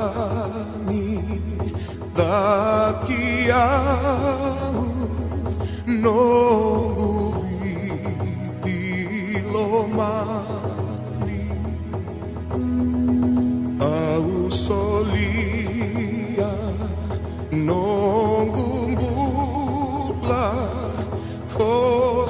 Kuanitani dakiau no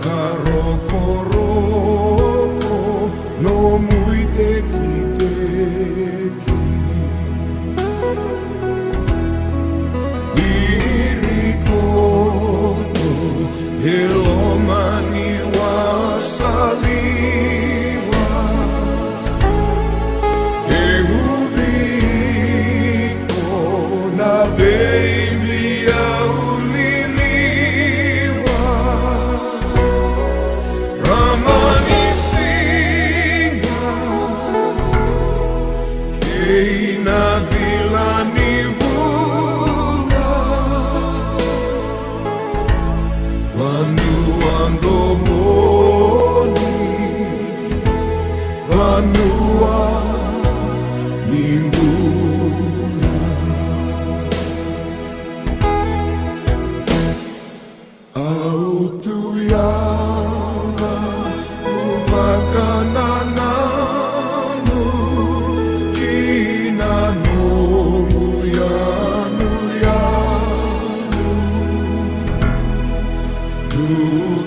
Carro. One new.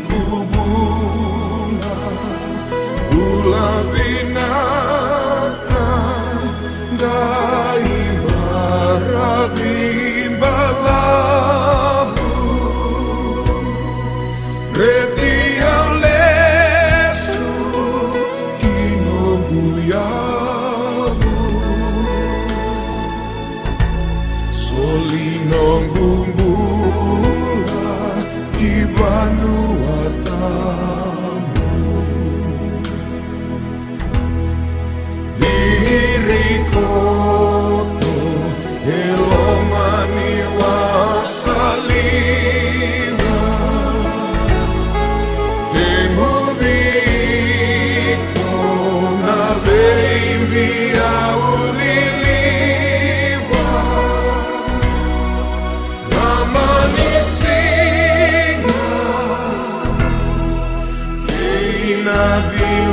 κουμπούλα Πούλα δυνατά Νταϊμπάρα μπιμπαλά Πρέπει αυλέσου Κοινό κουγιά Σολίνο κουμπούλα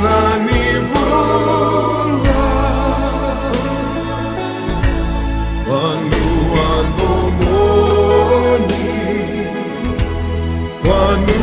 nami vururlar Quando ando moni Quando